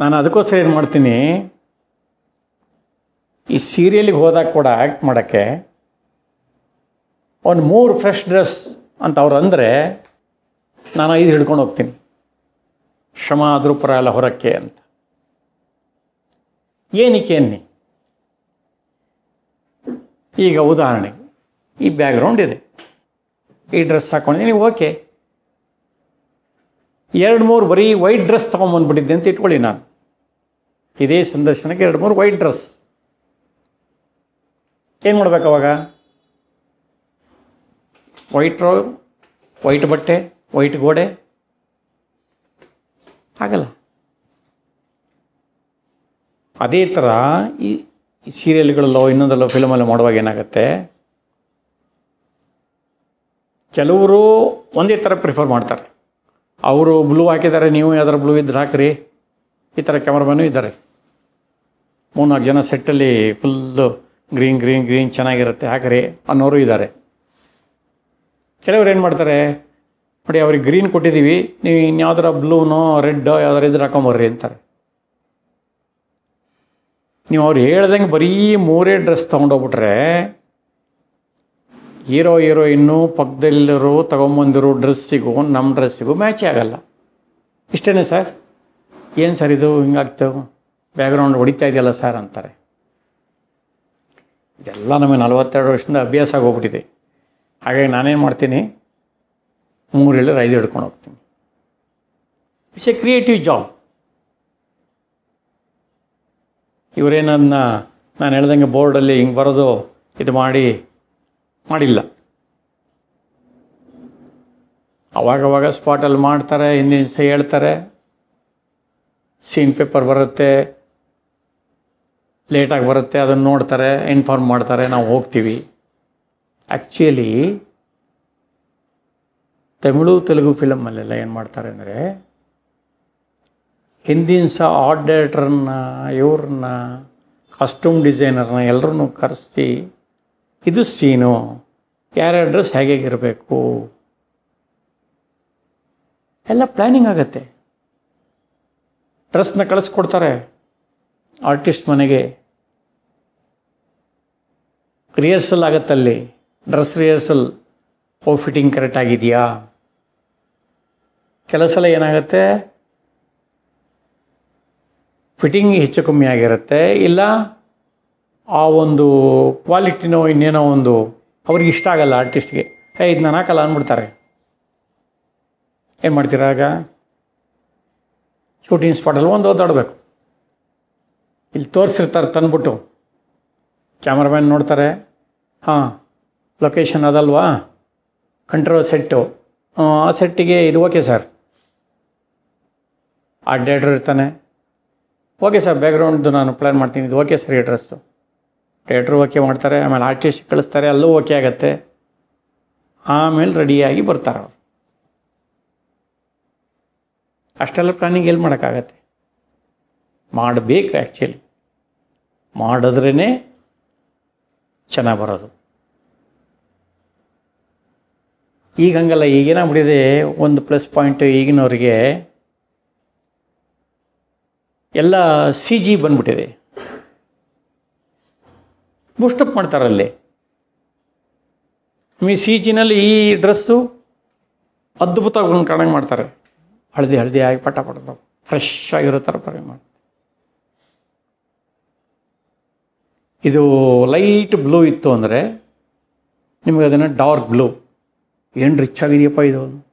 ನಾನು ಅದಕ್ಕೋಸ್ಕರ ಏನು ಮಾಡ್ತೀನಿ, ಈ ಸೀರಿಯಲಿಗೆ ಹೋದಾಗ ಕೂಡ ಆ್ಯಕ್ಟ್ ಮಾಡೋಕ್ಕೆ ಒಂದು ಮೂರು ಫ್ರೆಶ್ ಡ್ರೆಸ್ ಅಂತ ಅವ್ರು ಅಂದರೆ ನಾನು ಐದು ಹಿಡ್ಕೊಂಡು ಹೋಗ್ತೀನಿ. ಶ್ರಮ ಆದರೂ ಪರ ಹೊರಕ್ಕೆ ಅಂತ. ಏನಕ್ಕೆ ಅನ್ನಿ? ಈಗ ಉದಾಹರಣೆಗೆ, ಈ ಬ್ಯಾಕ್ಗ್ರೌಂಡ್ ಇದೆ. ಈ ಡ್ರೆಸ್ ಹಾಕ್ಕೊಂಡಿದ್ದೀನಿ ಓಕೆ. ಎರಡು ಮೂರು ಬರೀ ವೈಟ್ ಡ್ರೆಸ್ ತೊಗೊಂಬಂದ್ಬಿಟ್ಟಿದ್ದೆ ಅಂತ ಇಟ್ಕೊಳ್ಳಿ ನಾನು. ಇದೇ ಸಂದರ್ಶನಕ್ಕೆ ಎರಡು ಮೂರು ವೈಟ್ ಡ್ರೆಸ್. ಏನು ಮಾಡ್ಬೇಕು ಅವಾಗ? ವೈಟ್ ರೋ, ವೈಟ್ ಬಟ್ಟೆ, ವೈಟ್ ಗೋಡೆ. ಆಗಲ್ಲ. ಅದೇ ಥರ ಈ ಸೀರಿಯಲ್ಗಳಲ್ಲೋ ಇನ್ನೊಂದಲ್ಲೋ ಫಿಲ್ಮಲ್ಲೋ ಮಾಡುವಾಗ ಏನಾಗುತ್ತೆ? ಕೆಲವರು ಒಂದೇ ಥರ ಪ್ರಿಫರ್ ಮಾಡ್ತಾರೆ. ಅವರು ಬ್ಲೂ ಹಾಕಿದ್ದಾರೆ, ನೀವು ಯಾವ್ದಾರು ಬ್ಲೂ ಇದ್ರೆ ಹಾಕ್ರಿ. ಈ ಥರ ಕ್ಯಾಮ್ರಾಮನ್ನು ಇದ್ದಾರೆ. ಮೂರ್ನಾಲ್ಕು ಜನ ಸೆಟ್ಟಲ್ಲಿ ಫುಲ್ಲು ಗ್ರೀನ್ ಗ್ರೀನ್ ಗ್ರೀನ್ ಚೆನ್ನಾಗಿರುತ್ತೆ, ಹಾಕ್ರಿ ಅನ್ನೋರು ಇದ್ದಾರೆ. ಕೆಲವರು ಏನು ಮಾಡ್ತಾರೆ, ನೋಡಿ ಅವ್ರಿಗೆ ಗ್ರೀನ್ ಕೊಟ್ಟಿದ್ದೀವಿ ನೀವು ಇನ್ಯಾವ್ದಾರ ಬ್ಲೂನೋ ರೆಡ್ಡೋ ಯಾವ್ದಾರು ಇದ್ರೆ ಹಾಕೊಂಬರ್ರಿ ಅಂತಾರೆ. ನೀವು ಅವ್ರು ಹೇಳ್ದಂಗೆ ಬರೀ ಮೂರೇ ಡ್ರೆಸ್ ತೊಗೊಂಡೋಗ್ಬಿಟ್ರೆ ಹೀರೋ, ಹೀರೋಯಿನ್ನು ಪಕ್ಕದಲ್ಲಿರೋ ತೊಗೊಂಬಂದಿರೋ ಡ್ರೆಸ್ಸಿಗೂ ನಮ್ಮ ಡ್ರೆಸ್ಸಿಗೂ ಮ್ಯಾಚೇ ಆಗಲ್ಲ. ಇಷ್ಟೇ ಸರ್? ಏನು ಸರ್ ಇದು? ಹಿಂಗಾಗ್ತೇವೆ ಬ್ಯಾಕ್ಗ್ರೌಂಡ್ ಹೊಡಿತಾ ಇದೆಯಲ್ಲ ಸರ್ ಅಂತಾರೆ. ಇದೆಲ್ಲ ನಮಗೆ ನಲವತ್ತೆರಡು ವರ್ಷದಿಂದ ಅಭ್ಯಾಸ ಆಗೋಗ್ಬಿಟ್ಟಿದೆ. ಹಾಗಾಗಿ ನಾನೇನು ಮಾಡ್ತೀನಿ? ಮೂರು ಹೇಳಿದ್ರೆ ಐದು ಹಿಡ್ಕೊಂಡು ಹೋಗ್ತೀನಿ. ಇಟ್ಸ್ ಎ ಕ್ರಿಯೇಟಿವ್ ಜಾಬ್ ಇವರೇನನ್ನ ನಾನು ಹೇಳ್ದಂಗೆ ಬೋರ್ಡಲ್ಲಿ ಹಿಂಗೆ ಬರೋದು ಇದು ಮಾಡಿ ಮಾಡಿಲ್ಲ. ಅವಾಗವಾಗ ಸ್ಪಾಟಲ್ಲಿ ಮಾಡ್ತಾರೆ, ಹಿಂದಿನ ಸಹ ಹೇಳ್ತಾರೆ. ಸೀನ್ ಪೇಪರ್ ಬರುತ್ತೆ ಲೇಟಾಗಿ ಬರುತ್ತೆ, ಅದನ್ನು ನೋಡ್ತಾರೆ ಇನ್ಫಾರ್ಮ್ ಮಾಡ್ತಾರೆ, ನಾವು ಹೋಗ್ತೀವಿ. ಆ್ಯಕ್ಚುಲಿ ತಮಿಳು ತೆಲುಗು ಫಿಲಮಲ್ಲೆಲ್ಲ ಏನು ಮಾಡ್ತಾರೆ ಅಂದರೆ, ಹಿಂದಿನ ಸಹ ಆರ್ಟ್ ಡೈರೆಕ್ಟ್ರನ್ನ ಇವ್ರನ್ನ ಕಾಸ್ಟ್ಯೂಮ್ ಡಿಸೈನರ್ನ ಎಲ್ಲರನ್ನೂ ಕರೆಸಿ ಇದು ಸೀನು. ಯಾರ್ಯಾರ ಡ್ರೆಸ್ ಹೇಗಿರಬೇಕು ಎಲ್ಲ ಪ್ಲ್ಯಾನಿಂಗ್ ಆಗತ್ತೆ. ಡ್ರೆಸ್ನ ಕಳಿಸ್ಕೊಡ್ತಾರೆ. ಆರ್ಟಿಸ್ಟ್ ಮನೆಗೆ. ರಿಹರ್ಸಲ್ ಆಗತ್ತಲ್ಲಿ. ಡ್ರೆಸ್ ರಿಹರ್ಸಲ್ ಓ ಫಿಟ್ಟಿಂಗ್ ಕರೆಕ್ಟ್ ಆಗಿದೆಯಾ? ಕೆಲವು ಸಲ ಏನಾಗುತ್ತೆ? ಫಿಟ್ಟಿಂಗ್ ಹೆಚ್ಚು ಕಮ್ಮಿ ಆಗಿರುತ್ತೆ. ಇಲ್ಲ ಆ ಒಂದು ಕ್ವಾಲಿಟಿನೋ ಇನ್ನೇನೋ ಒಂದು ಅವ್ರಿಗೆ ಇಷ್ಟ ಆಗಲ್ಲ ಆರ್ಟಿಸ್ಟ್ಗೆ ಏ ಇದು ನಾನು ಹಾಕಲ್ಲ ಅಂದ್ಬಿಡ್ತಾರೆ. ಏನು ಮಾಡ್ತೀರಾ ಆಗ? ಶೂಟಿಂಗ್ ಸ್ಪಾಟಲ್ಲಿ ಒಂದು ಓದಾಡಬೇಕು ಇಲ್ಲಿ ತೋರಿಸಿರ್ತಾರೆ ತಂದ್ಬಿಟ್ಟು. ಕ್ಯಾಮ್ರಾಮ್ಯಾನ್ ನೋಡ್ತಾರೆ. ಹಾಂ ಲೊಕೇಶನ್ ಅದಲ್ವಾ? ಕಂಟ್ರೋಲ್ ಸೆಟ್ಟು ಆ ಸೆಟ್ಟಿಗೆ ಇದು ಓಕೆ ಸರ್ ಆ ಡೇಟ್ರ್ ಇರ್ತಾನೆ. ಓಕೆ ಸರ್ ಬ್ಯಾಕ್ಗ್ರೌಂಡ್ದು ನಾನು ಪ್ಲ್ಯಾನ್ ಮಾಡ್ತೀನಿ. ಇದು ಓಕೆ ಸರ್ ಈ ಡ್ರೆಸ್ಸು ಡೇಟ್ರು ಓಕೆ ಮಾಡ್ತಾರೆ, ಆಮೇಲೆ ಆರ್ಟಿಸ್ಟ್ ಕಳಿಸ್ತಾರೆ, ಅಲ್ಲೂ ಓಕೆ ಆಗುತ್ತೆ. ಆಮೇಲೆ ರೆಡಿಯಾಗಿ ಬರ್ತಾರೆ ಅವರು. ಅಷ್ಟೆಲ್ಲ ಪ್ಲಾನಿಂಗ್ ಎಲ್ಲಿ ಮಾಡೋಕ್ಕಾಗತ್ತೆ? ಮಾಡಬೇಕು ಆ್ಯಕ್ಚುಲಿ ಮಾಡಿದ್ರೇ ಚೆನ್ನಾಗಿ ಬರೋದು. ಈಗ ಹಂಗಲ್ಲ ಈಗೇನಾಗ್ಬಿಟ್ಟಿದೆ ಒಂದು ಪ್ಲಸ್ ಪಾಯಿಂಟ್ ಈಗಿನವ್ರಿಗೆ ಎಲ್ಲ ಸಿ ಜಿ ಬಂದ್ಬಿಟ್ಟಿದೆ. ಬೂಸ್ಟಪ್ ಮಾಡ್ತಾರೆ ಅಲ್ಲಿ. ನಿಮ್ಮ ಜಿನಲ್ಲಿ ಈ ಡ್ರೆಸ್ಸು ಅದ್ಭುತವಾಗಿ ಒಂದು ಕಾಣಂಗೆ ಮಾಡ್ತಾರೆ. ಹಳದಿ ಹಳದಿ ಆಗಿ ಪಟ ಪಡ್ತಾವೆ ಫ್ರೆಶ್ ಆಗಿರೋ ಥರ ಮಾಡಿ. ಇದು ಲೈಟ್ ಬ್ಲೂ ಇತ್ತು ಅಂದರೆ ನಿಮಗೆ ಅದನ್ನು ಡಾರ್ಕ್ ಬ್ಲೂ. ಏನು ರಿಚ್ ಆಗಿದೆಯಪ್ಪ ಇದು?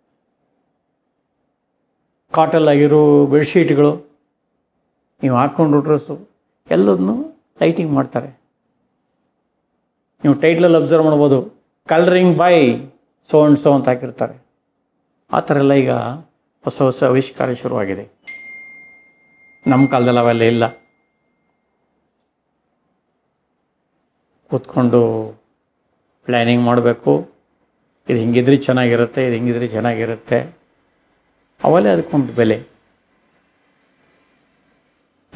ಕಾಟಲ್ ಆಗಿರೋ ಬೆಡ್ಶೀಟ್ಗಳು. ನೀವು ಹಾಕ್ಕೊಂಡು ಡ್ರೆಸ್ಸು ಎಲ್ಲದನ್ನು ಲೈಟಿಂಗ್ ಮಾಡ್ತಾರೆ. ನೀವು ಟೈಟ್ಲಲ್ಲಿ ಅಬ್ಸರ್ವ್ ಮಾಡ್ಬೋದು. Colouring by so and so ಅಂತ ಹಾಕಿರ್ತಾರೆ. ಆ ಥರ ಎಲ್ಲ ಈಗ ಹೊಸ ಹೊಸ ಆವಿಷ್ಕಾರ ಶುರುವಾಗಿದೆ. ನಮ್ಮ ಕಾಲದಲ್ಲಿ ಅವೆಲ್ಲ ಇಲ್ಲ. ಕೂತ್ಕೊಂಡು ಪ್ಲ್ಯಾನಿಂಗ್ ಮಾಡಬೇಕು. ಇದು ಹಿಂಗಿದ್ರೆ ಚೆನ್ನಾಗಿರುತ್ತೆ, ಇದು ಹಿಂಗಿದ್ರೆ ಚೆನ್ನಾಗಿರುತ್ತೆ. ಅವಲ್ಲೇ ಅದಕ್ಕೊಂದು ಬೆಲೆ.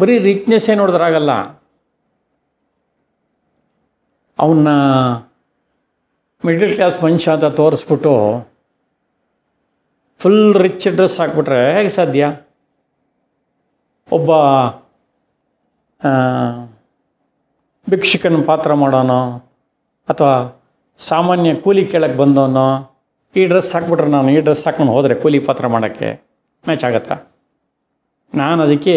ಬರೀ ರಿಚ್ನೆಸ್ಸೇ ನೋಡಿದ್ರಾಗಲ್ಲ ಅವನ್ನ ಮಿಡಲ್ ಕ್ಲಾಸ್ ಮನುಷ್ಯ ಅಂತ ತೋರಿಸ್ಬಿಟ್ಟು ಫುಲ್ ರಿಚ್ ಡ್ರೆಸ್ ಹಾಕ್ಬಿಟ್ರೆ ಹೇಗೆ ಸಾಧ್ಯ? ಒಬ್ಬ ಭಿಕ್ಷುಕನ ಪಾತ್ರ ಮಾಡೋನೋ ಅಥವಾ ಸಾಮಾನ್ಯ ಕೂಲಿ ಕೇಳಕ್ಕೆ ಬಂದವನೋ ಈ ಡ್ರೆಸ್ ಹಾಕ್ಬಿಟ್ರೆ ನಾನು ಈ ಡ್ರೆಸ್ ಹಾಕೊಂಡು ಹೋದರೆ ಕೂಲಿ ಪಾತ್ರ ಮಾಡೋಕ್ಕೆ ಮ್ಯಾಚ್ ಆಗತ್ತಾ? ನಾನು ಅದಕ್ಕೆ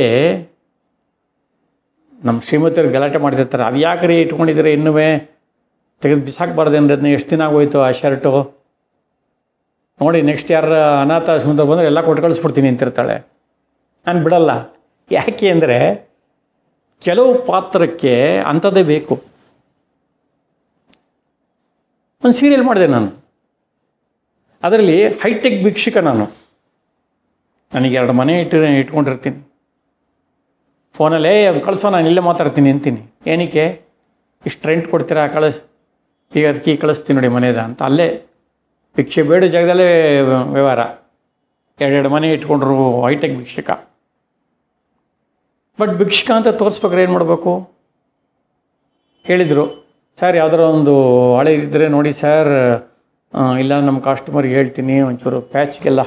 ನಮ್ಮ ಶ್ರೀಮತಿಯವ್ರು ಗಲಾಟೆ ಮಾಡ್ತಿರ್ತಾರೆ. ಅದು ಯಾಕೆ ರೀ ಇಟ್ಕೊಂಡಿದ್ದೀರಿ ಇನ್ನೂ ತೆಗೆದು ಬಿಸಾಕ್ಬಾರ್ದೇನ್ರಿ ಅದನ್ನ? ಎಷ್ಟು ದಿನ ಆಗೋಯ್ತು ಆ ಶರ್ಟು? ನೋಡಿ ನೆಕ್ಸ್ಟ್ ಯಾರ ಅನಾಥ ಆಶ್ರಮದ ಬಂದರೆ ಎಲ್ಲ ಕೊಟ್ಟು ಕಳಿಸ್ಬಿಡ್ತೀನಿ ಅಂತಿರ್ತಾಳೆ. ನಾನು ಬಿಡಲ್ಲ. ಯಾಕೆ ಅಂದರೆ ಕೆಲವು ಪಾತ್ರಕ್ಕೆ ಅಂಥದ್ದೇ ಬೇಕು. ಒಂದು ಸೀರಿಯಲ್ ಮಾಡಿದೆ ನಾನು. ಅದರಲ್ಲಿ ಹೈಟೆಕ್ ಭಿಕ್ಷುಕ ನಾನು. ನನಗೆ ಎರಡು ಮನೆ ಇಟ್ಟು ಇಟ್ಕೊಂಡಿರ್ತೀನಿ. ಫೋನಲ್ಲೇ ಕಳಿಸೋ, ನಾನು ಇಲ್ಲೇ ಮಾತಾಡ್ತೀನಿ, ಅಂತೀನಿ. ಏನಕ್ಕೆ? ಇಷ್ಟು ರೆಂಟ್ ಕೊಡ್ತೀರಾ? ಕಳಿಸ್, ಈಗ ಅದಕ್ಕೆ ಕಳಿಸ್ತೀನಿ ನೋಡಿ ಮನೆದ ಅಂತ. ಅಲ್ಲೇ ಭಿಕ್ಷೆ, ಬೇಡ ಜಾಗದಲ್ಲೇ ವ್ಯವಹಾರ. ಎರಡೆರಡು ಮನೆ ಇಟ್ಕೊಂಡ್ರು ಹೈಟೆಕ್ ಭಿಕ್ಷಕ. ಬಟ್ ಭಿಕ್ಷಕ ಅಂತ ತೋರಿಸ್ಬೇಕಾದ್ರೆ ಏನು ಮಾಡಬೇಕು? ಹೇಳಿದರು. ಸರ್ ಯಾವ್ದಾರ ಒಂದು ಹಳೆ ಇದ್ದರೆ ನೋಡಿ ಸರ್ ಇಲ್ಲ ನಮ್ಮ ಕಸ್ಟಮರ್ಗೆ ಹೇಳ್ತೀನಿ, ಒಂಚೂರು ಪ್ಯಾಚ್ಗೆಲ್ಲ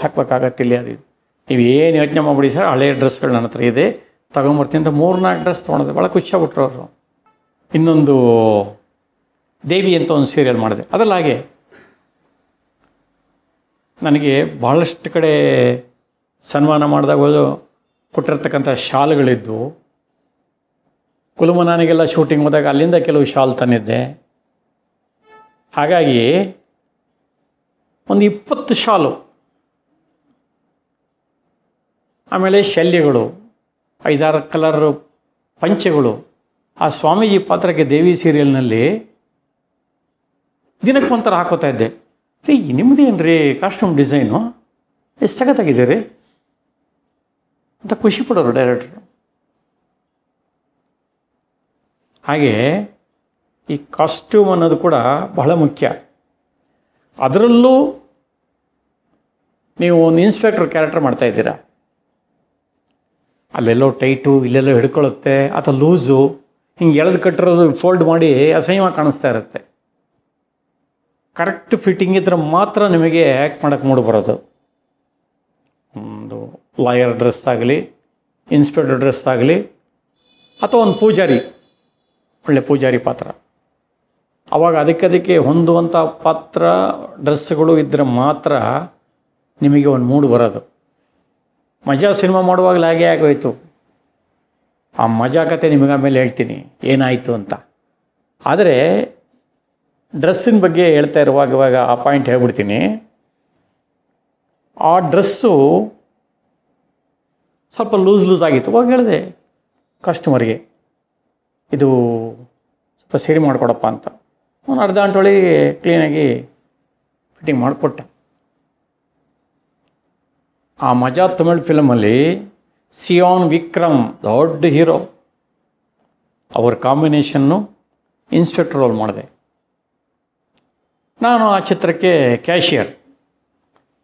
ಇಲ್ಲಿ ಅದು ನೀವು ಏನು ಯೋಚನೆ ಮಾಡ್ಬಿಡಿ ಸರ್ ಹಳೆ ಡ್ರೆಸ್ಗಳು ನನ್ನ ಹತ್ರ ಇದೆ. ತಗೊಂಬರ್ತೀನಿ ಅಂತ ಮೂರ್ನಾಲ್ಕು ಡ್ರೆಸ್ ತೊಗೊಂಡಿದ್ದೆ. ಭಾಳ ಖುಷಿಯಾಗ್ಬಿಟ್ರು ಅವರು. ಇನ್ನೊಂದು ದೇವಿ ಅಂತ ಒಂದು ಸೀರಿಯಲ್ ಮಾಡಿದೆ. ಅದಲ್ಲ ಹಾಗೆ ನನಗೆ ಭಾಳಷ್ಟು ಕಡೆ ಸನ್ಮಾನ ಮಾಡಿದಾಗ ಕೊಟ್ಟಿರ್ತಕ್ಕಂಥ ಶಾಲ್ಗಳಿದ್ದು. ಕುಲುಮನಾನಿಗೆಲ್ಲ ಶೂಟಿಂಗ್ ಹೋದಾಗ ಅಲ್ಲಿಂದ ಕೆಲವು ಶಾಲ್ ತಂದಿದ್ದೆ. ಹಾಗಾಗಿ ಒಂದು ಇಪ್ಪತ್ತು ಶಾಲು. ಆಮೇಲೆ ಶಲ್ಯಗಳು. ಐದಾರು ಕಲರ್ ಪಂಚೆಗಳು. ಆ ಸ್ವಾಮೀಜಿ ಪಾತ್ರಕ್ಕೆ ದೇವಿ ಸೀರಿಯಲ್ನಲ್ಲಿ ದಿನಕ್ಕೆ ಒಂಥರ ಹಾಕೋತಾ ಇದ್ದೆ. ರೀ ನಿಮ್ಮದೇನು ರೀ ಕಾಸ್ಟ್ಯೂಮ್ ಡಿಸೈನು ಎಷ್ಟು ಸಖತ್ತಾಗಿದೆ ರೀ. ಅಂತ ಖುಷಿ ಪಡೋರು ಡೈರೆಕ್ಟ್ರು ಹಾಗೆ ಈ ಕಾಸ್ಟ್ಯೂಮ್ ಅನ್ನೋದು ಕೂಡ ಬಹಳ ಮುಖ್ಯ. ಅದರಲ್ಲೂ ನೀವು ಒಂದು ಇನ್ಸ್ಪೆಕ್ಟರ್ ಕ್ಯಾರೆಕ್ಟರ್ ಮಾಡ್ತಾ ಇದ್ದೀರಾ. ಅಲ್ಲೆಲ್ಲೋ ಟೈಟು, ಇಲ್ಲೆಲ್ಲೋ ಹಿಡ್ಕೊಳ್ಳುತ್ತೆ ಅಥವಾ ಲೂಸು, ಹಿಂಗೆ ಎಳೆದು ಕಟ್ಟಿರೋದು ಫೋಲ್ಡ್ ಮಾಡಿ ಅಸಹ್ಯವಾಗಿ ಕಾಣಿಸ್ತಾ ಇರುತ್ತೆ. ಕರೆಕ್ಟ್ ಫಿಟ್ಟಿಂಗ್ ಇದ್ರೆ ಮಾತ್ರ ನಿಮಗೆ ಆ್ಯಕ್ಟ್ ಮಾಡೋಕ್ಕೆ ಮೂಡ್ ಬರೋದು. ಒಂದು ಲಾಯರ್ ಡ್ರೆಸ್ ಆಗಲಿ, ಇನ್ಸ್ಪೆಕ್ಟರ್ ಡ್ರೆಸ್ ಆಗಲಿ, ಅಥವಾ ಒಂದು ಪೂಜಾರಿ, ಒಳ್ಳೆ ಪೂಜಾರಿ ಪಾತ್ರ. ಆವಾಗ ಅದಕ್ಕದಕ್ಕೆ ಹೊಂದುವಂಥ ಪಾತ್ರ, ಡ್ರೆಸ್ಗಳು ಇದ್ದರೆ ಮಾತ್ರ ನಿಮಗೆ ಒಂದು ಮೂಡ್ ಬರೋದು. ಮಜಾ ಸಿನಿಮಾ ಮಾಡುವಾಗಲೇ ಹಾಗೆ ಆಗೋಯ್ತು. ಆ ಮಜಾ ಕತೆ ನಿಮಗೆ ಆಮೇಲೆ ಹೇಳ್ತೀನಿ. ಏನಾಯಿತು ಅಂತ. ಆದರೆ, ಡ್ರೆಸ್ಸಿನ ಬಗ್ಗೆ ಹೇಳ್ತಾ ಇರುವಾಗ ಇವಾಗ ಆ ಪಾಯಿಂಟ್ ಹೇಳ್ಬಿಡ್ತೀನಿ. ಆ ಡ್ರೆಸ್ಸು ಸ್ವಲ್ಪ ಲೂಸ್ ಲೂಸ್ ಆಗಿತ್ತು. ಅವಾಗ ಹೇಳಿದೆ ಕಸ್ಟಮರ್ಗೆ ಇದು ಸ್ವಲ್ಪ ಸೇರಿ ಮಾಡಿಕೊಡಪ್ಪ ಅಂತ. ಅವನು ಅರ್ಧ ಗಂಟೆಯೊಳಗೆ ಕ್ಲೀನಾಗಿ ಫಿಟ್ಟಿಂಗ್ ಮಾಡಿಕೊಟ್ಟೆ. ಆ ಮಜಾ ತಮಿಳ್ ಫಿಲಮಲ್ಲಿ ಸಿಯಾನ್ ವಿಕ್ರಮ್, ದೊಡ್ಡ ಹೀರೋ, ಅವರ ಕಾಂಬಿನೇಷನ್ನು ಇನ್ಸ್ಪೆಕ್ಟರ್ ರೋಲ್ ಮಾಡಿದೆ. ನಾನು ಆ ಚಿತ್ರಕ್ಕೆ ಕ್ಯಾಶಿಯರ್.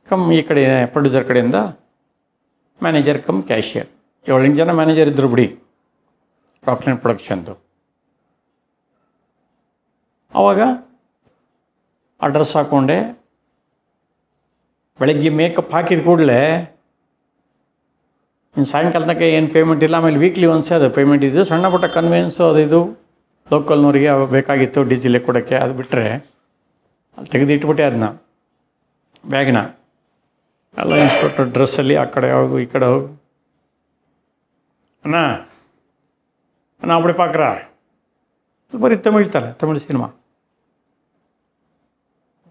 ಕಮ್ ಈ ಕಡೆ, ಪ್ರೊಡ್ಯೂಸರ್ ಕಡೆಯಿಂದ ಮ್ಯಾನೇಜರ್ ಕಮ್ ಕ್ಯಾಶಿಯರ್. ಏಳೆಂಟು ಜನ ಮ್ಯಾನೇಜರ್ ಇದ್ದರು ಬಿಡಿ, ರಾಕ್ಲೈನ್ ಪ್ರೊಡಕ್ಷನ್ದು. ಆವಾಗ ಅಡ್ರೆಸ್ ಹಾಕ್ಕೊಂಡೆ ಬೆಳಗ್ಗೆ ಮೇಕಪ್ ಹಾಕಿದ ಕೂಡಲೇ ಇನ್ನು ಸಾಯಂಕಾಲ ಏನು ಪೇಮೆಂಟ್ ಇಲ್ಲ, ಆಮೇಲೆ ವೀಕ್ಲಿ ಒನ್ಸೇ ಅದು ಪೇಮೆಂಟ್ ಇದು. ಸಣ್ಣ ಪುಟ್ಟ ಕನ್ವೀನ್ಸು ಅದು ಇದು. ಲೋಕಲ್ನವ್ರಿಗೆ ಬೇಕಾಗಿತ್ತು ಡೀಜಿಲೆ ಕೊಡೋಕ್ಕೆ. ಅದು ಬಿಟ್ಟರೆ ಅಲ್ಲಿ ತೆಗೆದಿಟ್ಬಿಟ್ಟೆ ಅದನ್ನ ಬ್ಯಾಗಿನ. ಎಲ್ಲ ಇನ್ಸ್ಪೆಕ್ಟರ್ ಡ್ರೆಸ್ಸಲ್ಲಿ ಆ ಕಡೆ ಹೋಗು, ಈ ಕಡೆ ಹೋಗು. ಅಣ್ಣ ಅಣ್ಣ ಅಪ್ಪಡಿ ಪಾಕ್ರ? ಬರೀ ತಲೆ ತಮಿಳ್ ಸಿನಿಮಾ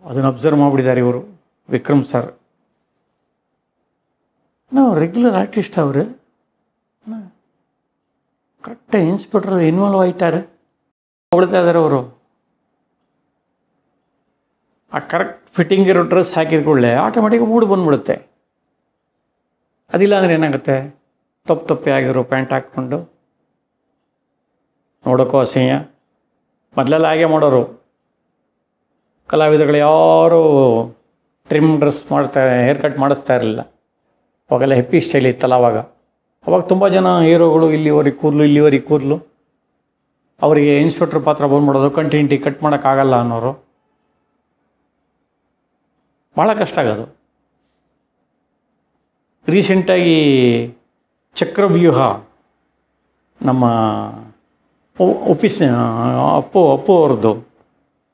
ಅದನ್ನು ಅಬ್ಸರ್ವ್ ಮಾಡಿಬಿಟ್ಟಿದ್ದಾರೆ ಇವರು. ವಿಕ್ರಮ್ ಸರ್ ನಾವು ರೆಗ್ಯುಲರ್ ಆರ್ಟಿಸ್ಟ್ ಅವರು. ಕರೆಕ್ಟ್ ಇನ್ಸ್ಪೆಕ್ಟರ್ ಇನ್ವಾಲ್ವ್ ಆಯ್ತಾರೆ. ಹೊಡ್ತಾ ಇದ್ದಾರೆ ಅವರು. ಆ ಕರೆಕ್ಟ್ ಫಿಟ್ಟಿಂಗ್ ಇರೋ ಡ್ರೆಸ್ ಹಾಕಿದ ಕೂಡಲೇ ಆಟೋಮೆಟಿಕ್ ಮೂಡ್ ಬಂದ್ಬಿಡುತ್ತೆ. ಅದಿಲ್ಲ ಅಂದರೆ ಏನಾಗುತ್ತೆ? ತಪ್ಪು ತಪ್ಪೆ ಆಗಿರೋ ಪ್ಯಾಂಟ್ ಹಾಕ್ಕೊಂಡು ನೋಡೋಕ್ಕೂ ಅಸಹ್ಯ. ಮೊದಲೆಲ್ಲ ಹಾಗೆ ಮಾಡೋರು. ಕಲಾವಿದಗಳು ಯಾರೂ ಟ್ರಿಮ್ ಡ್ರೆಸ್ ಮಾಡ್ತಾ ಹೇರ್ ಕಟ್ ಮಾಡಿಸ್ತಾ ಇರಲಿಲ್ಲ. ಅವಾಗೆಲ್ಲ ಹೆಪ್ಪಿ ಸ್ಟೈಲ್ ಇತ್ತಲ್ಲ ಅವಾಗ. ಅವಾಗ ತುಂಬ ಜನ ಹೀರೋಗಳು ಇಲ್ಲಿವರೆಗೆ ಕೂದಲು ಇಲ್ಲಿವರೆಗೆ ಕೂದಲು. ಅವರಿಗೆ ಇನ್ಸ್ಪೆಕ್ಟ್ರ್ ಪಾತ್ರ ಬಂದು ಮಾಡೋದು ಕಂಟಿನ್ಯೂಟಿ ಕಟ್ ಮಾಡೋಕ್ಕಾಗಲ್ಲ ಅನ್ನೋರು. ಭಾಳ ಕಷ್ಟ ಆಗೋದು. ರೀಸೆಂಟಾಗಿ ಚಕ್ರವ್ಯೂಹ ನಮ್ಮ ಒಪ್ಪಿಸ್ ಅಪ್ಪು ಅಪ್ಪು ಅವ್ರದ್ದು.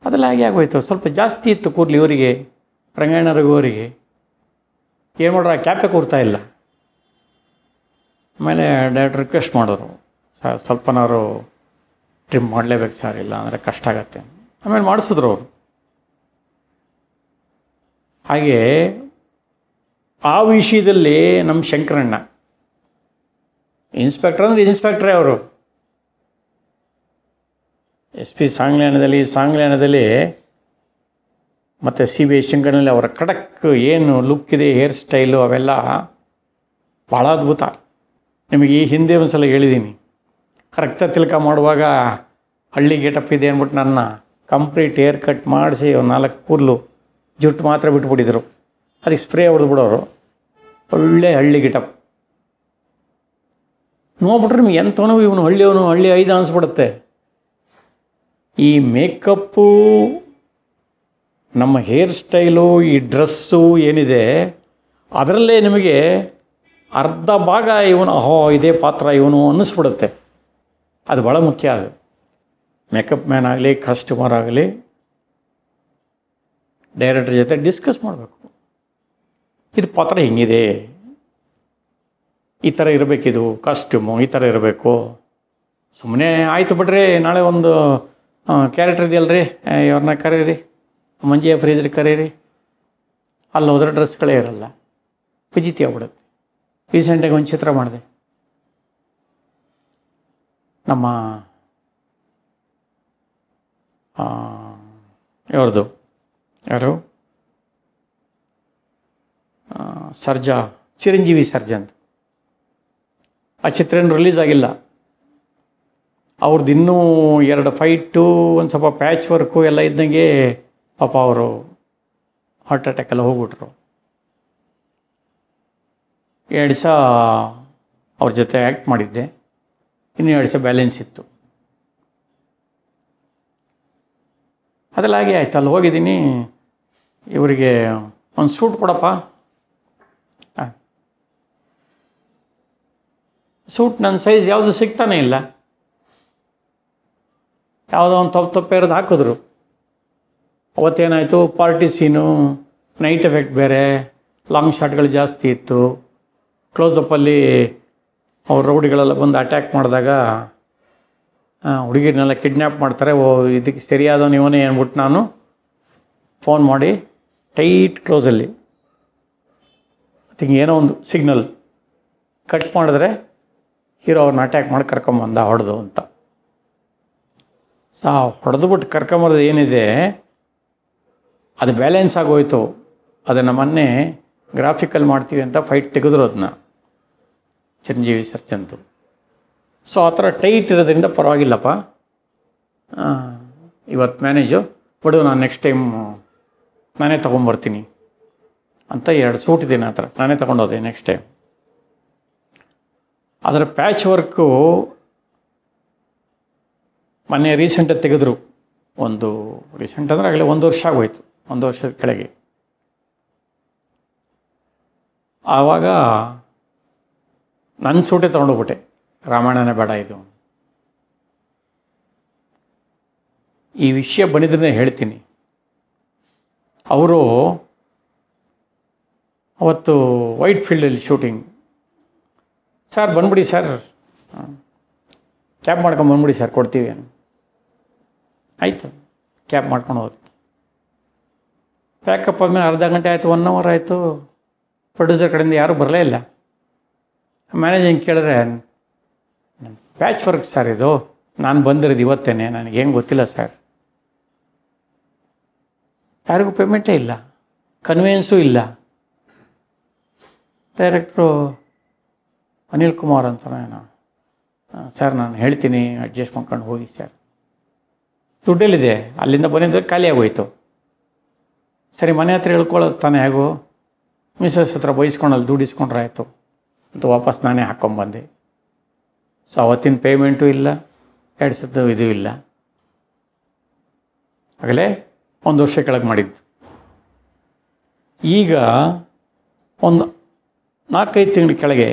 ಅದೆಲ್ಲ ಹಾಗೆ ಆಗೋಯ್ತು. ಸ್ವಲ್ಪ ಜಾಸ್ತಿ ಇತ್ತು ಕೂದಲು ಇವರಿಗೆ ರಂಗಾಯಣರಿಗೂ ಅವರಿಗೆ ಏನು ಮಾಡ್ರ, ಕ್ಯಾಪೆ ಕೂರ್ತಾ ಇಲ್ಲ. ಆಮೇಲೆ ಡೈರೆಕ್ಟ್ ರಿಕ್ವೆಸ್ಟ್ ಮಾಡೋರು ಸರ್ ಸ್ವಲ್ಪನಾದ್ರು ಟ್ರಿಮ್ ಮಾಡಲೇಬೇಕು ಸರ್, ಇಲ್ಲ ಅಂದರೆ ಕಷ್ಟ ಆಗತ್ತೆ ಆಮೇಲೆ ಮಾಡಿಸಿದ್ರು ಅವರು. ಹಾಗೆ ಆ ವಿಷಯದಲ್ಲಿ ನಮ್ಮ ಶಂಕರಣ್ಣ ಇನ್ಸ್ಪೆಕ್ಟರ್ ಅಂದರೆ ಇನ್ಸ್ಪೆಕ್ಟ್ರೇ ಅವರು. ಎಸ್ ಪಿ ಸಾಂಗ್ಲೇನದಲ್ಲಿ ಸಾಂಗ್ಲಿಯಾನದಲ್ಲಿ ಮತ್ತು ಸಿ ವಿ ಶಂಕರ್ನಲ್ಲಿ ಅವರ ಖಡಕ್ ಏನು ಲುಕ್ ಇದೆ ಹೇರ್ ಸ್ಟೈಲು ಅವೆಲ್ಲ ಭಾಳ ಅದ್ಭುತ. ನಿಮಗೆ ಈ ಹಿಂದೆ ಒಂದು ಸಲ ಹೇಳಿದ್ದೀನಿ ರಕ್ತ ತಿಲಕ ಮಾಡುವಾಗ ಹಳ್ಳಿ ಗೇಟಪ್ ಇದೆ ಅಂದ್ಬಿಟ್ಟು ನನ್ನ ಕಂಪ್ಲೀಟ್ ಹೇರ್ ಕಟ್ ಮಾಡಿಸಿ ಒಂದು ನಾಲ್ಕು ಕೂದಲು ಜುಟ್ಟು ಮಾತ್ರ ಬಿಟ್ಬಿಟ್ಟಿದ್ರು. ಅದಕ್ಕೆ ಸ್ಪ್ರೇ ಹೊಡೆದ್ಬಿಡೋರು ಒಳ್ಳೆ ಹಳ್ಳಿ ಗೇಟಪ್ ನೋಡ್ಬಿಟ್ರೆ ನಿಮ್ಗೆ ಎಂಥವನು ಇವನು ಹಳ್ಳಿಯವನು, ಹಳ್ಳಿ ಐದು ಅನಿಸ್ಬಿಡುತ್ತೆ. ಈ ಮೇಕಪ್ಪು ನಮ್ಮ ಹೇರ್ ಸ್ಟೈಲು, ಈ ಡ್ರೆಸ್ಸು ಏನಿದೆ, ಅದರಲ್ಲೇ ನಿಮಗೆ ಅರ್ಧ ಭಾಗ ಇವನು, ಅಹೋ, ಇದೇ ಪಾತ್ರ ಇವನು ಅನ್ನಿಸ್ಬಿಡುತ್ತೆ. ಅದು ಭಾಳ ಮುಖ್ಯ ಅದು. ಮೇಕಪ್ ಮ್ಯಾನ್ ಆಗಲಿ, ಕಸ್ಟಮರ್ ಆಗಲಿ, ಡೈರೆಕ್ಟ್ರ್ ಜೊತೆ ಡಿಸ್ಕಸ್ ಮಾಡಬೇಕು. ಇದು ಪಾತ್ರ ಹಿಂಗಿದೆ? ಈ ಥರ ಇರಬೇಕಿದು, ಕಾಸ್ಟ್ಯೂಮು ಈ ಥರ ಇರಬೇಕು. ಸುಮ್ಮನೆ ಆಯಿತು ಬಿಡ್ರಿ, ನಾಳೆ ಒಂದು ಕ್ಯಾರೆಕ್ಟರ್ ಇದೆಯಲ್ರಿ ಇವ್ರನ್ನ ಕರೀರಿ. ಮಂಜಿ ಫ್ರೀಜರ್ ಕರೀರಿ. ಅಲ್ಲಿ ಹೋದ್ರೆ ಡ್ರೆಸ್ಗಳೇ ಇರಲ್ಲ. ಫಿಜಿತಿ ಆಗ್ಬಿಡುತ್ತೆ. ರೀಸೆಂಟಾಗಿ ಒಂದು ಚಿತ್ರ ಮಾಡಿದೆ. ನಮ್ಮ ಇವ್ರದ್ದು ಯಾರು? ಸರ್ಜಾ, ಚಿರಂಜೀವಿ ಸರ್ಜಾ ಅಂತ. ಆ ಚಿತ್ರ ಏನು ರಿಲೀಸ್ ಆಗಿಲ್ಲ. ಅವ್ರದ್ದು ಇನ್ನೂ ಎರಡು ಫೈಟು ಒಂದು ಸ್ವಲ್ಪ ಪ್ಯಾಚ್ ವರ್ಕು ಎಲ್ಲ ಇದ್ದಂಗೆ ಪಾಪ ಅವರು ಹಾರ್ಟ್ ಅಟ್ಯಾಕ್ ಎಲ್ಲ ಹೋಗ್ಬಿಟ್ರು. ಎರಡು ದಿವಸ ಅವ್ರ ಜೊತೆ ಆ್ಯಕ್ಟ್ ಮಾಡಿದ್ದೆ. ಇನ್ನೂ ಎರಡು ದಿವಸ ಬ್ಯಾಲೆನ್ಸ್ ಇತ್ತು. ಅದೆಲ್ಲ ಹಾಗೆ ಆಯ್ತು. ಅಲ್ಲಿ ಹೋಗಿದ್ದೀನಿ. ಇವರಿಗೆ ಒಂದು ಸೂಟ್ ಕೊಡಪ್ಪ. ಸೂಟ್ ನನ್ನ ಸೈಜ್ ಯಾವುದು ಸಿಗ್ತಾನೆ ಇಲ್ಲ. ಯಾವುದೋ ಒಂದು ತಪ್ಪು ತಪ್ಪು ಇರೋದು ಹಾಕಿದ್ರು. ಅವತ್ತೇನಾಯಿತು? ಪಾರ್ಟಿ ಸೀನು ನೈಟ್ ಎಫೆಕ್ಟ್ ಬೇರೆ ಲಾಂಗ್ ಶಾಟ್ಗಳು ಜಾಸ್ತಿ ಇತ್ತು. ಕ್ಲೋಸಪ್ಪಲ್ಲಿ ಅವ್ರ ರೌಡಿಗಳೆಲ್ಲ ಬಂದು ಅಟ್ಯಾಕ್ ಮಾಡಿದಾಗ ಹುಡುಗಿರನ್ನೆಲ್ಲ ಕಿಡ್ನ್ಯಾಪ್ ಮಾಡ್ತಾರೆ. ಓ, ಇದಕ್ಕೆ ಸರಿಯಾದವನು ಇವನೇ ಅಂದ್ಬಿಟ್ಟು ನಾನು ಫೋನ್ ಮಾಡಿ ಟೈಟ್ ಕ್ಲೋಸಲ್ಲಿ ಹಿಂಗೆ ಏನೋ ಒಂದು ಸಿಗ್ನಲ್ ಕಟ್ ಮಾಡಿದ್ರೆ ಹೀರೋ ಅವ್ರನ್ನ ಅಟ್ಯಾಕ್ ಮಾಡಿ ಕರ್ಕೊಂಬಂದ, ಹೊಡೆದು ಅಂತ. ಸಾ ಹೊಡೆದ್ಬಿಟ್ಟು ಕರ್ಕೊಂಬರೋದು ಏನಿದೆ? ಅದು ಬ್ಯಾಲೆನ್ಸ್ ಆಗೋಯ್ತು ಅದನ್ನು ಮೊನ್ನೆ ಗ್ರಾಫಿಕಲ್ ಮಾಡ್ತೀವಿ ಅಂತ ಫೈಟ್ ತೆಗೆದ್ರು ಅದನ್ನ ಚಿರಂಜೀವಿ ಸರ್ಜಂತು ಸೊ ಆ ಥರ ಟೈಟ್ ಇರೋದ್ರಿಂದ ಪರವಾಗಿಲ್ಲಪ್ಪ. ಇವತ್ತು ಮ್ಯಾನೇಜು ಬಿಡು, ನಾನು ನೆಕ್ಸ್ಟ್ ಟೈಮ್ ನಾನೇ ತೊಗೊಂಬರ್ತೀನಿ ಅಂತ ಎರಡು ಸೂಟ್ ಇದೆ ಆ ಥರ ನಾನೇ ತೊಗೊಂಡೋದೆ ನೆಕ್ಸ್ಟ್ ಟೈಮ್ ಅದರ ಪ್ಯಾಚ್ ವರ್ಕು ಮೊನ್ನೆ ರೀಸೆಂಟಾಗಿ ತೆಗೆದ್ರು. ಒಂದು ರೀಸೆಂಟ್ ಅಂದರೆ ಆಗಲೇ ಒಂದು ವರ್ಷ ಆಗೋಯ್ತು. ಒಂದು ವರ್ಷದ ಕೆಳಗೆ. ಆವಾಗ ನನ್ನ ಸೂಟೆ ತೊಗೊಂಡೋಗ್ಬಿಟ್ಟೆ. ರಾಮಾಯಣನೇ ಬೇಡ ಇದು. ಈ ವಿಷಯ ಬಂದಿದ್ರೆ ಹೇಳ್ತೀನಿ. ಅವರು ಅವತ್ತು ವೈಟ್ ಫೀಲ್ಡಲ್ಲಿ ಶೂಟಿಂಗ್. ಸರ್, ಬಂದ್ಬಿಡಿ ಸರ್. ಕ್ಯಾಬ್ ಮಾಡ್ಕೊಂಡು ಬಂದ್ಬಿಡಿ ಸರ್, ಕೊಡ್ತೀವಿ. ಆಯಿತು. ಕ್ಯಾಬ್ ಮಾಡ್ಕೊಂಡು ಹೋದ್ವಿ ಪ್ಯಾಕಪ್ ಆದಮೇಲೆ ಅರ್ಧ ಗಂಟೆ ಆಯಿತು ಒನ್ ಅವರ್ ಆಯಿತು. ಪ್ರೊಡ್ಯೂಸರ್ ಕಡೆಯಿಂದ ಯಾರೂ ಬರಲೇ ಇಲ್ಲ. ಮ್ಯಾನೇಜಿಂಗ್ ಕೇಳಿದ್ರೆ ಪ್ಯಾಚ್ ವರ್ಕ್ ಸರ್ ಇದು. ನಾನು ಬಂದಿರೋದು ಇವತ್ತೇನೆ. ನನಗೆ ಹೆಂಗೆ ಗೊತ್ತಿಲ್ಲ ಸರ್ ಯಾರಿಗೂ ಪೇಮೆಂಟೇ ಇಲ್ಲ. ಕನ್ವೀನ್ಸೂ ಇಲ್ಲ. ಡೈರೆಕ್ಟ್ರು ಅನಿಲ್ ಕುಮಾರ್ ಅಂತ ನಾನು ಸರ್ ನಾನು ಹೇಳ್ತೀನಿ. ಅಡ್ಜಸ್ಟ್ ಮಾಡ್ಕೊಂಡು ಹೋಗಿ ಸರ್ ದುಡ್ಡೆಲ್ಲಿದೆ. ಅಲ್ಲಿಂದ ಬಂದಿದ್ದರೆ ಖಾಲಿ ಆಗೋಯ್ತು. ಸರಿ, ಮನೆ ಹತ್ರ ಹೇಳ್ಕೊಳ್ಳೋದು ತಾನೇ ಹೇಗೋ? ಮಿಸಸ್ ಹತ್ರ ಬೈಸ್ಕೊಂಡು ಅಲ್ಲಿ ದುಡ್ಡು ಆಯಿತು ಅಂತ ವಾಪಸ್ ನಾನೇ ಹಾಕ್ಕೊಂಬಂದೆ ಸೊ ಅವತ್ತಿನ ಪೇಮೆಂಟು ಇಲ್ಲ, ಎರಡು ಸದ್ದು ಇದು ಇಲ್ಲ. ಆಗಲೇ ಒಂದು ವರ್ಷ ಕೆಳಗೆ ಮಾಡಿದ್ದು. ಈಗ ಒಂದು ನಾಲ್ಕೈದು ತಿಂಗಳ ಕೆಳಗೆ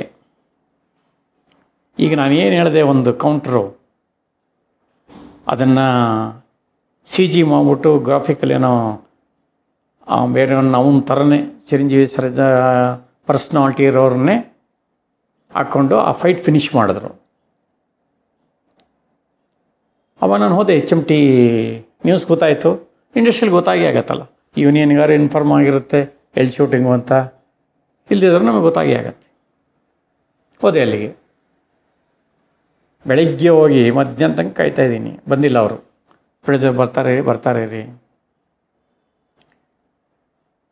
ಈಗ ನಾನು ಏನು ಹೇಳಿದೆ, ಒಂದು ಕೌಂಟ್ರು ಅದನ್ನು ಸಿ ಜಿ ಮಾಡ್ಬಿಟ್ಟು ಗ್ರಾಫಿಕಲ್ ಏನೋ ಬೇರೆ ಅವನ ಥರನೇ ಚಿರಂಜೀವಿ ಸರ್ ಪರ್ಸ್ನಾಲಿಟಿ ಇರೋರನ್ನೇ ಹಾಕ್ಕೊಂಡು ಆ ಫೈಟ್ ಫಿನಿಷ್ ಮಾಡಿದ್ರು. ಅವ ನಾನು ಹೋದೆ ಎಚ್ ಎಂ ಟಿ ನ್ಯೂಸ್ ಗೊತ್ತಾಯಿತು. ಇಂಡಸ್ಟ್ರಿಯಲ್ಲಿ ಗೊತ್ತಾಗಿ ಆಗತ್ತಲ್ಲ. ಯೂನಿಯನ್ಗಾರು ಇನ್ಫಾರ್ಮ್ ಆಗಿರುತ್ತೆ ಎಲ್ ಶೂಟಿಂಗು ಅಂತ. ಇಲ್ಲದಿದ್ರೆ ನಮಗೆ ಗೊತ್ತಾಗಿ ಆಗತ್ತೆ. ಹೋದೆ ಅಲ್ಲಿಗೆ. ಬೆಳಗ್ಗೆ ಹೋಗಿ ಮಧ್ಯಾಹ್ನ ತನಕ ಕಾಯ್ತಾ ಇದ್ದೀನಿ. ಬಂದಿಲ್ಲ ಅವರು. ಪ್ರೊಡ್ಯೂಸರ್ ಬರ್ತಾರೆ ಬರ್ತಾರೆ ರೀ.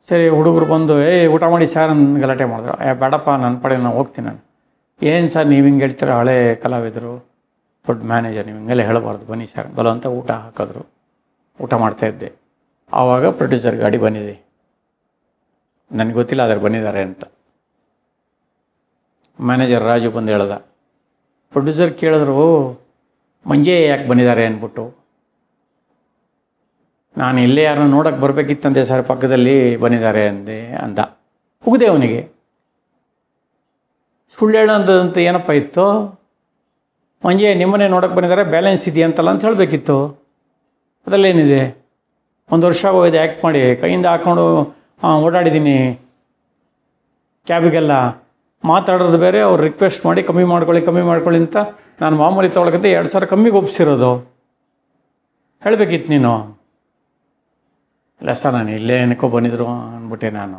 ಸರಿ, ಹುಡುಗರು ಬಂದು ಏ ಊಟ ಮಾಡಿ ಸರ್ ನನ್ನ ಗಲಾಟೆ ಮಾಡಿದ್ರು. ಏ, ಬೇಡಪ್ಪ ನನ್ನ ಪಡೆ ನಾನು ಹೋಗ್ತೀನಿ ನಾನು. ಏನು ಸರ್, ನೀವು ಹಿಂಗೆ ಹೇಳ್ತೀರ? ಹಳೆ ಕಲಾವಿದರು, ದೊಡ್ಡ ಮ್ಯಾನೇಜರ್, ನೀವು ಹಿಂಗೆಲ್ಲ ಹೇಳಬಾರ್ದು. ಬನ್ನಿ ಸರ್. ಬಲೋ ಅಂತ ಊಟ ಹಾಕಿದ್ರು. ಊಟ ಮಾಡ್ತಾಯಿದ್ದೆ ಆವಾಗ ಪ್ರೊಡ್ಯೂಸರ್ ಗಾಡಿ ಬಂದಿದೆ. ನನಗೆ ಗೊತ್ತಿಲ್ಲ ಅದ್ರ ಬಂದಿದ್ದಾರೆ ಅಂತ. ಮ್ಯಾನೇಜರ್ ರಾಜು ಬಂದು ಹೇಳ್ದ. ಪ್ರೊಡ್ಯೂಸರ್ ಕೇಳಿದ್ರು ಮಂಜೆ ಯಾಕೆ ಬಂದಿದ್ದಾರೆ? ಅಂದ್ಬಿಟ್ಟು. ನಾನು ಇಲ್ಲೇ ಯಾರನ್ನ ನೋಡೋಕ್ಕೆ ಬರಬೇಕಿತ್ತಂತೆ ಸರ್, ಪಕ್ಕದಲ್ಲಿ ಬಂದಿದ್ದಾರೆ ಅಂದೆ, ಅಂದ. ಉಗಿದೆ ಅವನಿಗೆ, ಸುಳ್ಳು ಹೇಳೋದಂತ ಏನಪ್ಪ ಇತ್ತು? ಮಂಜೆ, ನಿಮ್ಮನ್ನೇ ನೋಡೋಕೆ ಬಂದಿದ್ದಾರೆ, ಬ್ಯಾಲೆನ್ಸ್ ಇದೆಯಂತಲ್ಲ ಅಂತ ಹೇಳಬೇಕಿತ್ತು. ಅದರಲ್ಲೇನಿದೆ ಒಂದು ವರ್ಷ ಹೋಗಿದೆ ಆ್ಯಕ್ಟ್ ಮಾಡಿ, ಕೈಯಿಂದ ಹಾಕ್ಕೊಂಡು ಓಡಾಡಿದ್ದೀನಿ. ಕ್ಯಾಬಿಗೆಲ್ಲ ಮಾತಾಡೋದು ಬೇರೆ, ಅವ್ರು ರಿಕ್ವೆಸ್ಟ್ ಮಾಡಿ, ಕಮ್ಮಿ ಮಾಡ್ಕೊಳ್ಳಿ ಕಮ್ಮಿ ಮಾಡ್ಕೊಳ್ಳಿ ಅಂತ, ನಾನು ಮಾಮೂಲಿ ತೊಗೊಳಕಂತ ಎರಡು ಸಾವಿರ ಕಮ್ಮಿಗೆ ಒಪ್ಸಿರೋದು. ಹೇಳಬೇಕಿತ್ತು ನೀನು. ಇಲ್ಲ ಸರ್ ನಾನು ಇಲ್ಲೇ ಏನಕ್ಕೋ ಬಂದಿದ್ರು ಅಂದ್ಬಿಟ್ಟೆ ನಾನು.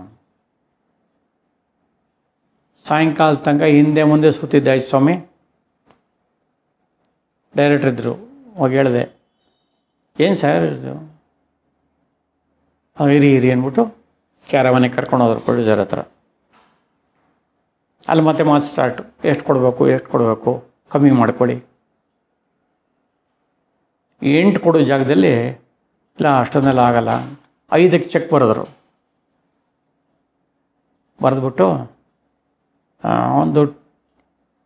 ಸಾಯಂಕಾಲ ತನಕ ಹಿಂದೆ ಮುಂದೆ ಸುತ್ತಿದ್ದೆ ಆಯ್ತು ಸ್ವಾಮಿ. ಡೈರೆಕ್ಟ್ರ್ ಇದ್ದರು ಹೋಗಿ ಹೇಳಿದೆ, ಏನು ಸರ್ ಇದು? ಇರಿ ಇರಿ, ಅಂದ್ಬಿಟ್ಟು ಕ್ಯಾರವನೆಗೆ ಕರ್ಕೊಂಡು ಹೋದ್ರು ಪ್ರೊಡ್ಯೂಸರ್ ಹತ್ರ. ಅಲ್ಲಿ ಮತ್ತೆ ಮಾತು ಸ್ಟಾರ್ಟ್ ಎಷ್ಟು ಕೊಡಬೇಕು ಎಷ್ಟು ಕೊಡಬೇಕು, ಕಮ್ಮಿ ಮಾಡ್ಕೊಳ್ಳಿ. ಎಂಟು ಕೊಡೋ ಜಾಗದಲ್ಲಿ, ಇಲ್ಲ, ಅಷ್ಟೊಂದೆಲ್ಲ ಆಗಲ್ಲ. ಐದಕ್ಕೆ ಚೆಕ್ ಬರೆದರು. ಬರೆದ್ಬಿಟ್ಟು ಒಂದು,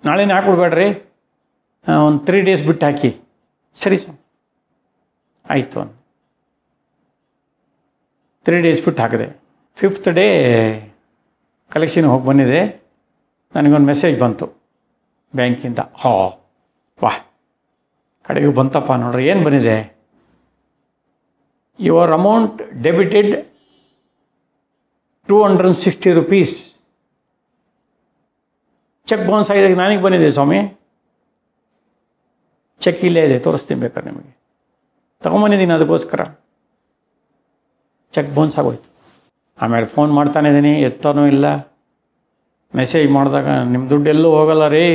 ನಾಳೆನೇ ಹಾಕ್ಬಿಡ್ಬೇಡ್ರಿ. ಒಂದು ತ್ರೀ ಡೇಸ್ ಬಿಟ್ಟು ಹಾಕಿ. ಸರಿ ಸರ್ ಆಯಿತು ಅಂತ ತ್ರೀ ಡೇಸ್ ಬಿಟ್ಟು ಹಾಕಿದೆ. ಫಿಫ್ತ್ ಡೇ ಕಲೆಕ್ಷನ್ ಹೋಗಿ ಬಂದಿದೆ. ನನಗೊಂದು ಮೆಸೇಜ್ ಬಂತು. ಬ್ಯಾಂಕಿಂದ, ಹೋ, ವಾಹ್, ಕಡೆಗೂ ಬಂತಪ್ಪ ನೋಡ್ರಿ, ಏನು ಬಂದಿದೆ? Your amount debited two rupees sixty rupees cheque bounce ಆಗಿದಾಗ ನನಗೆ ಬಂದಿದೆ ಸ್ವಾಮಿ. ಚೆಕ್ ಇಲ್ಲೇ ಇದೆ, ತೋರಿಸ್ತೀನಿ ಬೇಕಾದ್ರೆ ನಿಮಗೆ. ತಗೊಂಬಂದಿದ್ದೀನಿ ಅದಕ್ಕೋಸ್ಕರ. ಚೆಕ್ ಬೌನ್ಸ್ ಆಗೋಯ್ತು. ಆಮೇಲೆ ಫೋನ್ ಮಾಡ್ತಾನೆ ಇದ್ದೀನಿ, ಎತ್ತೋನೂ ಇಲ್ಲ. ಮೆಸೇಜ್ ಮಾಡಿದಾಗ ನಿಮ್ಮ ದುಡ್ಡು ಎಲ್ಲೂ ಹೋಗಲ್ಲ ರೀ.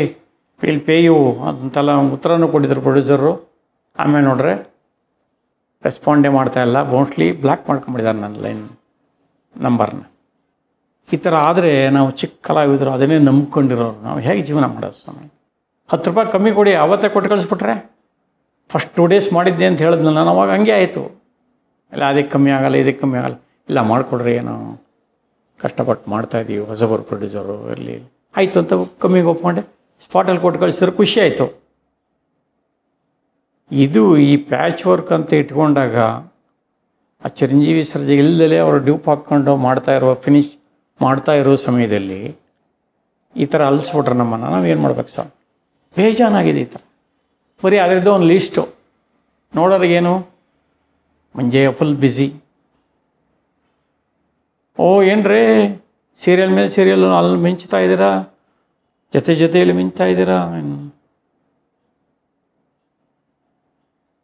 ವಿಲ್ ಪೇ ಯು ಅಂತೆಲ್ಲ ಉತ್ತರನೂ ಕೊಟ್ಟಿದ್ರು ಪ್ರೊಡ್ಯೂಸರು ಆಮೇಲೆ ನೋಡ್ರೆ ರೆಸ್ಪಾಂಡೇ ಮಾಡ್ತಾ ಇಲ್ಲ. ಮೋಸ್ಟ್ಲಿ ಬ್ಲಾಕ್ ಮಾಡ್ಕೊಂಬಿಟ್ಟಿದ್ದಾರೆ ನನ್ನ ಲೈನ್ ನಂಬರ್ನ ಈ ಥರ ಆದರೆ ನಾವು ಚಿಕ್ಕ ಕಲಾವಿದರು ಅದನ್ನೇ ನಂಬ್ಕೊಂಡಿರೋರು. ನಾವು ಹೇಗೆ ಜೀವನ ಮಾಡೋದು ಸ್ವಾಮಿ? ಹತ್ತು ರೂಪಾಯಿ ಕಮ್ಮಿ ಕೊಡಿ, ಅವತ್ತೇ ಕೊಟ್ಟು ಕಳಿಸ್ಬಿಟ್ರೆ? ಫಸ್ಟ್ ಟೂ ಡೇಸ್ ಮಾಡಿದ್ದೆ ಅಂತ ಹೇಳಿದ್ನಲ್ಲ ನಾನು ಅವಾಗ ಹಂಗೆ ಆಯಿತು. ಇಲ್ಲ ಅದಕ್ಕೆ ಕಮ್ಮಿ ಆಗಲ್ಲ ಇದಕ್ಕೆ ಕಮ್ಮಿ ಆಗಲ್ಲ. ಇಲ್ಲ, ಮಾಡಿಕೊಡ್ರಿ, ಏನೋ ಕಷ್ಟಪಟ್ಟು ಮಾಡ್ತಾಯಿದ್ದೀವಿ ಹೊಸಬರು ಪ್ರೊಡ್ಯೂಸರು ಇರಲಿ ಆಯಿತು ಅಂತ ಕಮ್ಮಿಗೆ ಒಪ್ಕೊಂಡೆ ಸ್ಪಾಟಲ್ಲಿ ಕೊಟ್ಟು ಕಳಿಸಿದ್ರೆ ಖುಷಿ ಆಯಿತು. ಇದು ಈ ಪ್ಯಾಚ್ ವರ್ಕ್ ಅಂತ ಇಟ್ಕೊಂಡಾಗ ಆ ಚಿರಂಜೀವಿ ಸರ್ಜೆ ಇಲ್ಲದಲೇ ಅವರು ಡ್ಯೂಪ್ ಹಾಕ್ಕೊಂಡು ಮಾಡ್ತಾ ಇರೋ ಫಿನಿಶ್ ಮಾಡ್ತಾ ಇರೋ ಸಮಯದಲ್ಲಿ ಈ ಥರ ಅಲಿಸ್ಬಿಟ್ರೆ ನಮ್ಮನ್ನು. ನಾವು ಏನು ಮಾಡ್ಬೇಕು ಸರ್? ಬೇಜಾನಾಗಿದೆ ಈ ಥರ ಬರೀ ಅದರದ್ದು ಒಂದು ಲೀಸ್ಟು ನೋಡೋರಿಗೇನು? ಮುಂಜೆ ಫುಲ್ ಬ್ಯುಸಿ ಓ, ಏನ್ರಿ? ಸೀರಿಯಲ್ ಮೇಲೆ ಸೀರಿಯಲ್ ಅಲ್ಲಿ ಮಿಂಚ್ತಾ ಇದ್ದೀರಾ ಜೊತೆ ಜೊತೆಯಲ್ಲಿ ಮಿಂಚ್ತಾ ಇದ್ದೀರಾ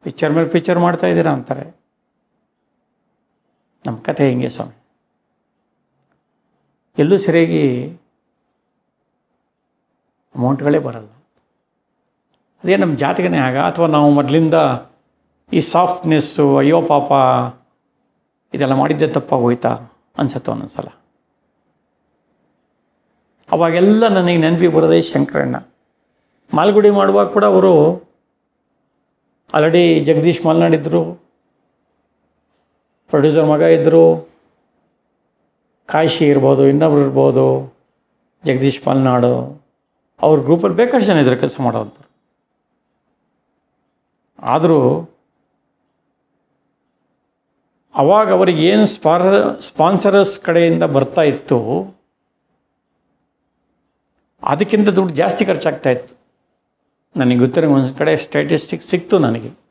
ಪಿಕ್ಚರ್ ಮೇಲೆ ಪಿಕ್ಚರ್ ಮಾಡ್ತಾ ಇದ್ದೀರಾ ಅಂತಾರೆ. ನಮ್ಮ ಕಥೆ ಹಿಂಗೆ ಸ್ವಾಮಿ? ಎಲ್ಲೂ ಸರಿಯಾಗಿ ಅಮೌಂಟ್ಗಳೇ ಬರಲ್ಲ. ಅದೇ ನಮ್ಮ ಜಾತಿಗೆನೇ ಆಗ, ಅಥವಾ ನಾವು ಮೊದಲಿಂದ ಈ ಸಾಫ್ಟ್ನೆಸ್ಸು ಅಯ್ಯೋ ಪಾಪ, ಇದೆಲ್ಲ ಮಾಡಿದ್ದೆ ತಪ್ಪಾಗೋಯ್ತಾ ಹೋಯ್ತಾ ಒಂದೊಂದು ಸಲ ಅವಾಗೆಲ್ಲ ನನಗೆ ನೆನಪಿಗೆ ಬರೋದೇ ಶಂಕರಣ್ಣ. ಮಾಲ್ಗುಡಿ ಮಾಡುವಾಗ ಕೂಡ ಅವರು ಆಲ್ರೆಡಿ ಜಗದೀಶ್ ಮಲ್ನಾಡಿದ್ರು ಪ್ರೊಡ್ಯೂಸರ್ ಮಗ ಇದ್ದರು ಕಾಶಿ ಇರ್ಬೋದು, ಇನ್ನೊಬ್ರು ಇರ್ಬೋದು, ಜಗದೀಶ್ ಮಲ್ನಾಡು, ಅವ್ರ ಗ್ರೂಪಲ್ಲಿ ಬೇಕಾಷ್ಟು ಜನ ಇದ್ರು ಕೆಲಸ ಮಾಡೋವಂಥವ್ರು. ಆದರೂ ಅವಾಗ ಅವರಿಗೆ ಏನು ಸ್ಪಾರ್, ಸ್ಪಾನ್ಸರಸ್ ಕಡೆಯಿಂದ ಬರ್ತಾ ಇತ್ತು, ಅದಕ್ಕಿಂತ ದುಡ್ಡು ಜಾಸ್ತಿ ಖರ್ಚಾಗ್ತಾ ಇತ್ತು. ನನಗೆ ಗೊತ್ತಿರೋ ಒಂದು ಕಡೆ ಸ್ಟ್ಯಾಟಿಸ್ಟಿಕ್ಸ್ ಸಿಕ್ತು ನನಗೆ.